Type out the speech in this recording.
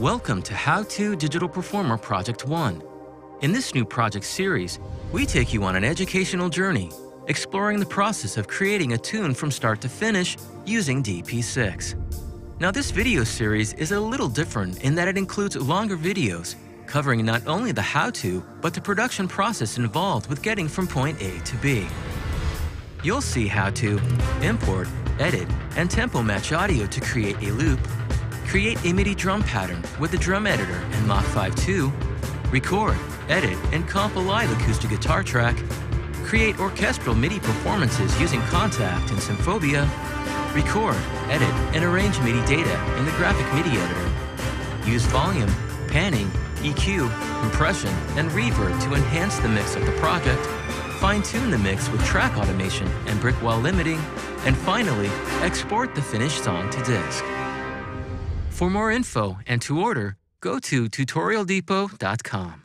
Welcome to How To Digital Performer Project 1. In this new project series, we take you on an educational journey, exploring the process of creating a tune from start to finish using DP6. Now this video series is a little different in that it includes longer videos covering not only the how-to, but the production process involved with getting from point A to B. You'll see how to import, edit, and tempo match audio to create a loop, create a MIDI drum pattern with the drum editor and Mach 5.2. record, edit, and comp a live acoustic guitar track, create orchestral MIDI performances using Kontakt and Symphobia, record, edit, and arrange MIDI data in the graphic MIDI editor, use volume, panning, EQ, compression, and reverb to enhance the mix of the project, fine-tune the mix with track automation and brick wall limiting, and finally, export the finished song to disk. For more info and to order, go to tutorialdepot.com.